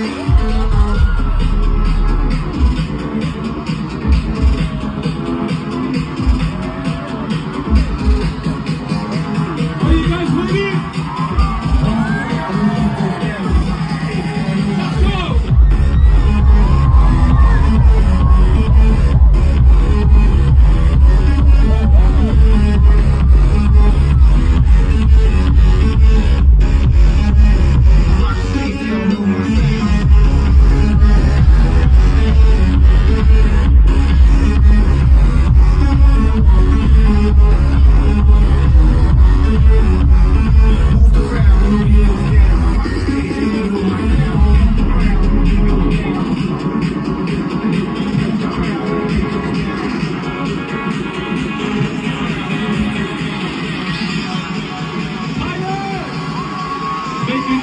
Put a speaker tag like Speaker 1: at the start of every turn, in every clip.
Speaker 1: Are you
Speaker 2: guys
Speaker 1: with
Speaker 2: me?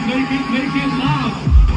Speaker 1: make it, make it
Speaker 2: loud.